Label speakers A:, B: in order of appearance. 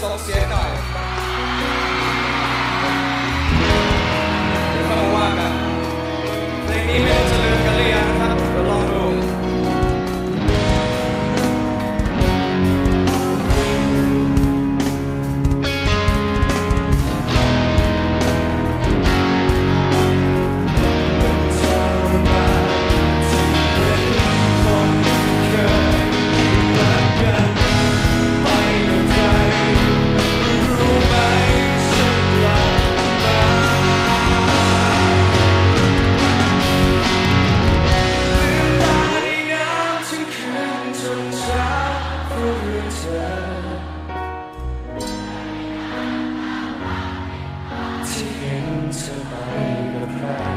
A: 手写到。return. Taking to find the path.